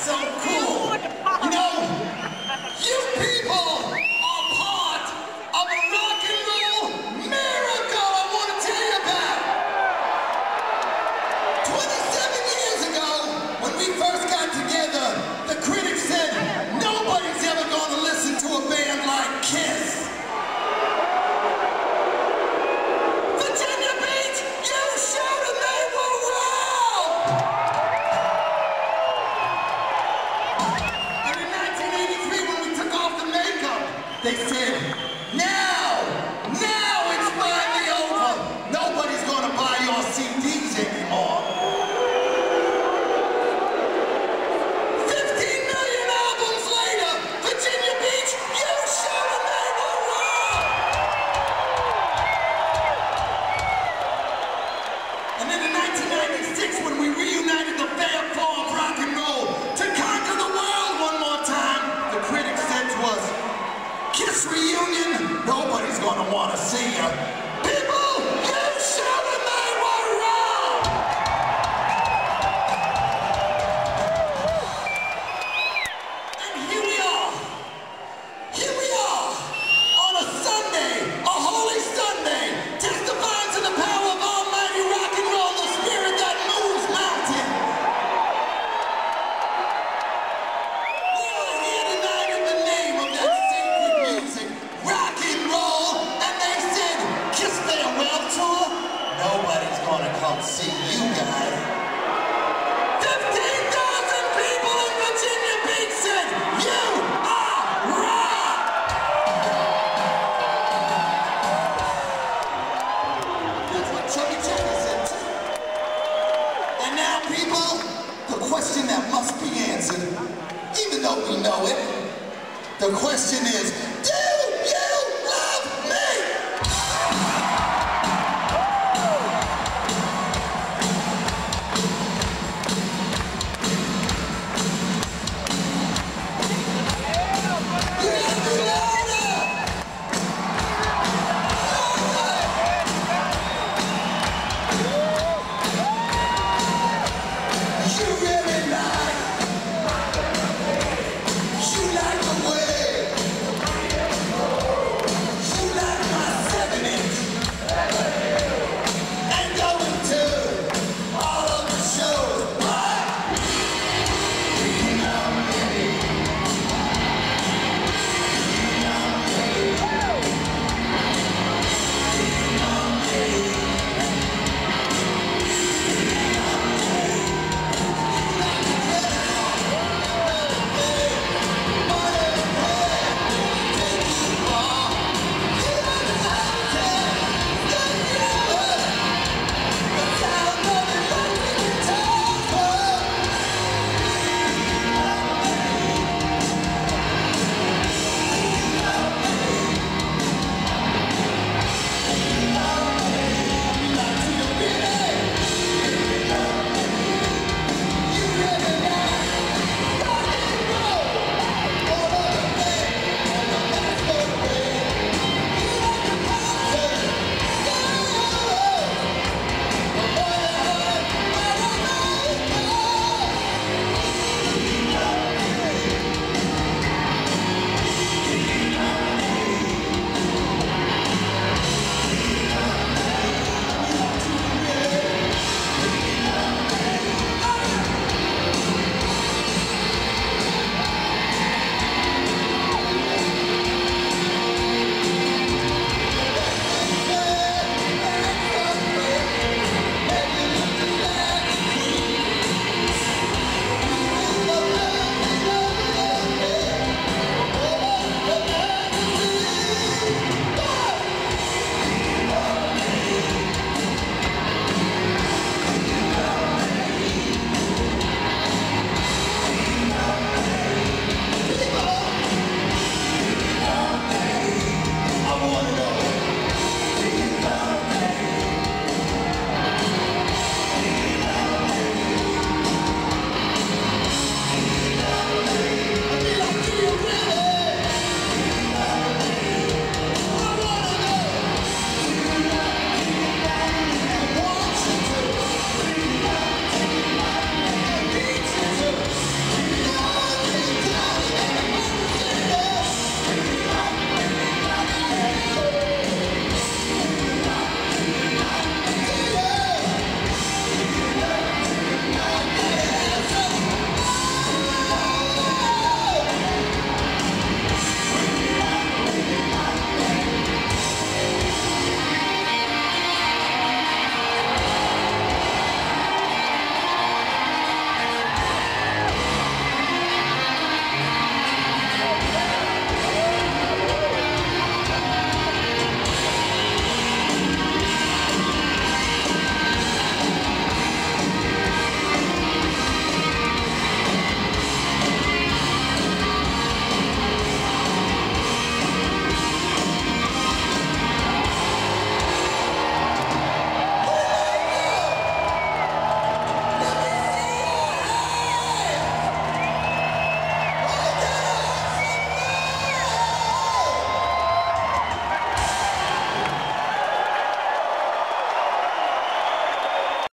so cool. You know, you people are part of a rock and roll miracle I want to tell you about. 27 years ago, when we first now! reason, even though we know it. The question is,